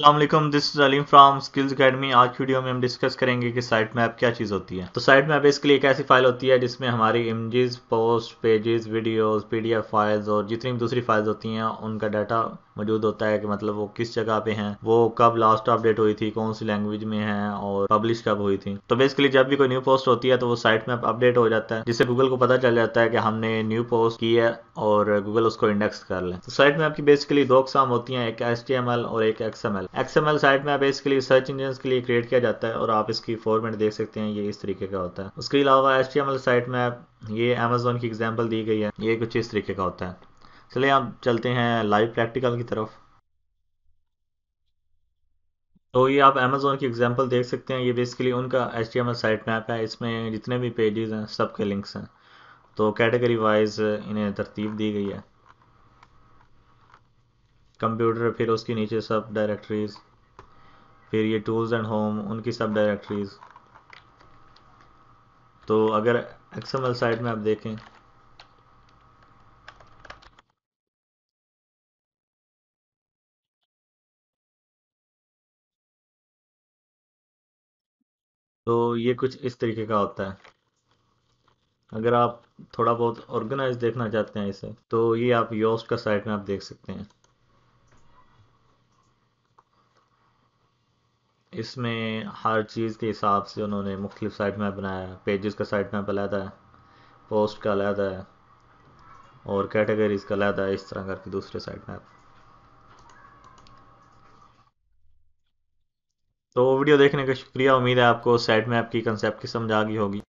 Allam this Aleem from skills academy आज video में हम डिस्कस करेंगे कि साइट मैप क्या चीज़ होती है। तो साइट मैप बेसिकली एक ऐसी फ़ाइल होती है जिसमें हमारी images posts pages videos PDF files और जितनी भी दूसरी फाइल्स होती हैं, उनका डाटा मौजूद होता है कि मतलब वो किस जगह पे हैं, वो कब लास्ट अपडेट हुई थी, कौन सी लैंग्वेज में है और पब्लिश कब हुई थी। तो बेसिकली जब भी कोई न्यू पोस्ट होती है तो वो साइट मैप अपडेट हो जाता है, जिससे गूगल को पता चल जाता है कि हमने न्यू पोस्ट की है और गूगल उसको इंडेक्स कर ले। तो साइट मैप की बेसिकली दो अकसाम होती हैं, एक एच और एक XML XML site map basically search engine के लिए क्रिएट किया जाता है और आप इसकी फॉर्मेट देख सकते हैं, ये इस तरीके का होता है। उसके अलावा एच साइट मैप ये अमेजोन की एग्ज़ाम्पल दी गई है, ये कुछ इस तरीके का होता है। चलिए आप चलते हैं लाइव प्रैक्टिकल की तरफ़। तो ये आप अमेजोन की एग्जांपल देख सकते हैं, ये बेसिकली उनका एच साइट मैप है। इसमें जितने भी पेजेस हैं, सबके लिंक्स हैं। तो कैटेगरी वाइज इन्हें तरतीब दी गई है। कंप्यूटर फिर उसके नीचे सब डायरेक्टरीज फिर ये टूल्स एंड होम उनकी सब डायरेक्टरीज तो अगर एक्सएमएल साइट में आप देखें तो ये कुछ इस तरीके का होता है। अगर आप थोड़ा बहुत ऑर्गेनाइज देखना चाहते हैं इसे तो ये आप योस्ट का साइट में आप देख सकते हैं। इसमें हर चीज़ के हिसाब से उन्होंने मुख्तलिफ़ साइड मैप बनाया है। पेजेस का साइड मैप अलहदा है, पोस्ट का अलहदा है, और कैटेगरीज का अलहदा है, इस तरह करके दूसरे साइट मैप। तो वीडियो देखने का शुक्रिया। उम्मीद है आपको साइड मैप की कंसेप्ट की समझ आ गई होगी।